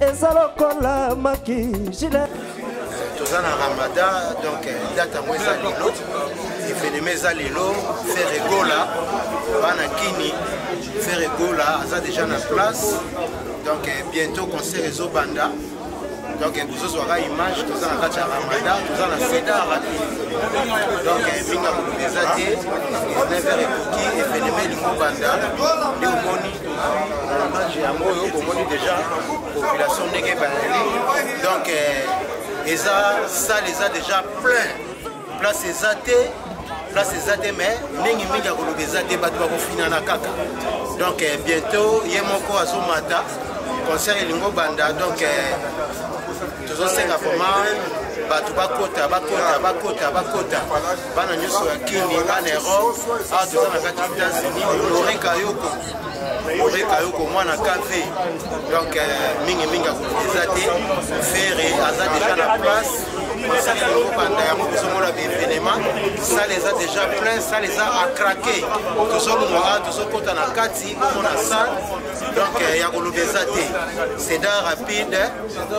eza lokola maki jile toza na ramadan donc eh, date yango eza lelo evenema eza lelo fere egola bana kini fere egola aza deja na place donc eh, bientôt concert ezobanda donc eh, bozozwaka image toza na kati ya ramadan toza na sedara donc minga koloba eza te 19 heure ekoki evenema elingo banda nde omoni mange yango oyo bomoni déjà population ndenge bayali donc eh, eza salle eza déjà plein place eza te place eza te mais mingi mingi akoloba eza te bato bakofinana kaka donc eh, bientôt ye moko azomata concert elingi obanda donc eh, tozosenga vraiment bato bakota bakota bakota bakota bana nyonso ya kini bana europe awa toza na kati états-unis lorika yoko lorika yoko mwana kave donc mingimingi euh, akoki eza te fere aza deja na place mosala ekobanda yango kozomona baevenema sale eza deja plein sale eza akrake tozolongwa awa tozokota na kati omona sale donc euh, ya koloba eza te seda rapide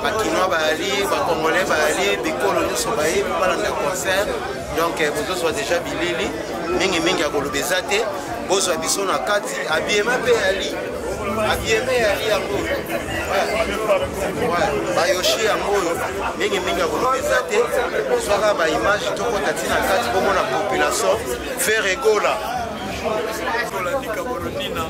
bakinois bayali bacongolais bayali bikolo nyonso baye balanda concert donc eh, bozozwa deja bilili mingimingi ya koloba eza te bozwa biso na kati abiema mpe yali abieme yali yango bayoshi yango oyo mingimingi ya koloba eza te bozwaka baimage tokota ntina kati bomona population ferre egola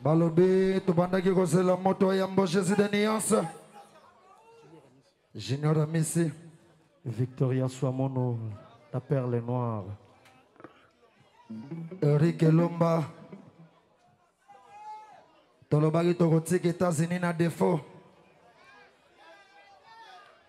balobi tobandaki kozela moto ya yambo jésus de nuance junior amisi victoria swamono na perle noire erik elomba tolobaki tokotika états-unis na défaut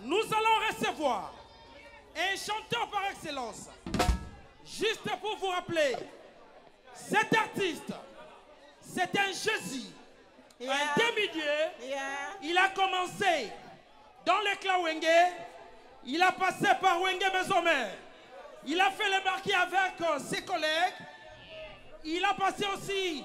Nous allons recevoir un chanteur par excellence. Juste pour vous rappeler, cet artiste c'est un Jésus, un demi-dieu. Il a commencé dans les Wenge, Il a passé par Wenge Besomer. Il a fait le marquis avec euh, ses collègues. Il a passé aussi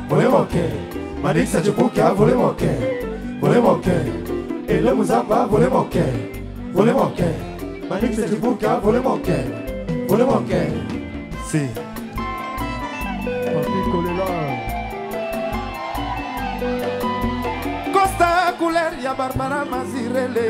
Vole moke, Manikisa Chipuka, vole moke, vole moke, Ele Muzamba, vole moke, vole moke, Manikisa Chipuka, vole moke, vole moke. Si. Papi Kolela. Costa couleur ya Barbara Mazirele.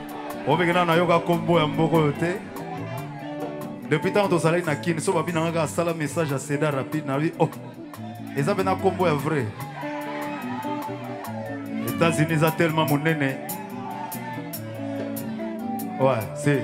omeke nano nayoka kombo ya mboko oyo te depuis ntango tozalaki na kini so babi nanga kaka asala message ya seda rapide na bi oh eza mpe na kombo ya vrai états-unis eza tellement monene ouais c'est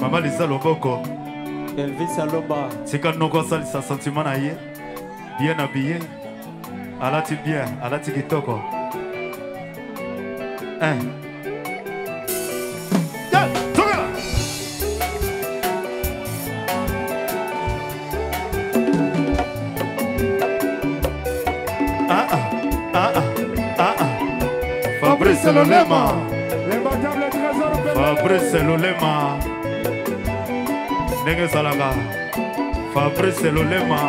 mama liza loboko elvis aloba tika noko asalisa sentiment na ye bien na biye alati bien alati kitoko eh. Ah ah, ah ah, ah ah. Fabrice Lolema. Fabrice Lolema. Ndenge ezalaka. Fabrice Lolema.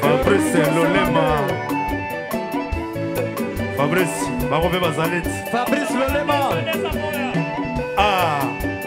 Fabrice Lolema. Fabrice, bango mpe bazali ti. Fabrice Lolema.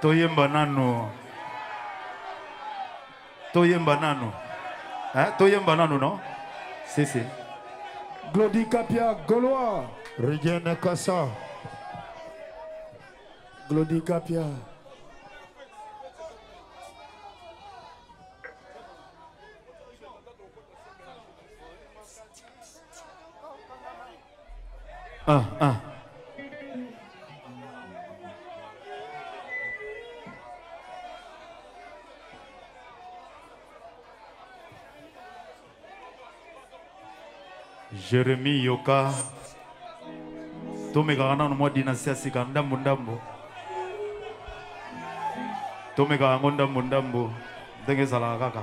toyemba nano toyemba nano hein? toyemba nano non si si glodi kapia golois regene kasa glodi kapia Ah, ah. Jérémie Yoka tomekaka nano mwa dinasi ya sika ndambo ndambo tomekaka yango ndambo ndambo ndenge ezalaka kaka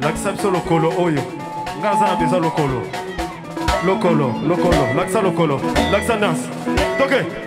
lakisa biso lokolo oyo nga aza na beza lokolo lokolo lokolo lakisa lokolo lakisa danse toke okay.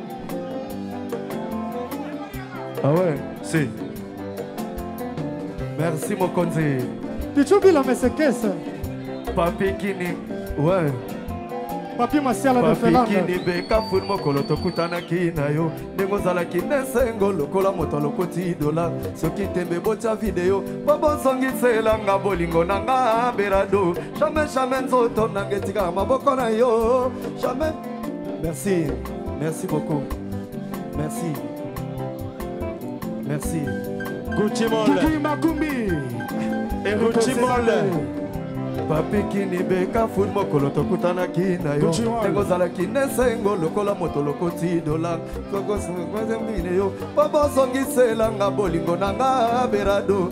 Ah ouais Si. Merci Mokonzi. Pichubi la mesekese. Papi Kini. Ouais. papi masiala de felangabeka ful mokolo tokutanaki na yo ndenge ozalaki na esengo lokola moto alokoti dola soki tembe botya video mpo bozongiselanga bolingo na nga berado jamai jamai nzoto nanga etikaka maboko na yo jamai merci Merci beaucoup. Merci. Merci. Gucci Mall. Kiki Makumbi. Gucci Mall. papi kinibeka fun mokolo tokutanaki na yo ndenge ozalaki nesengo lokola moto lokoti dola tokosemine yo mpo bozongiselanga bolingo na nga berado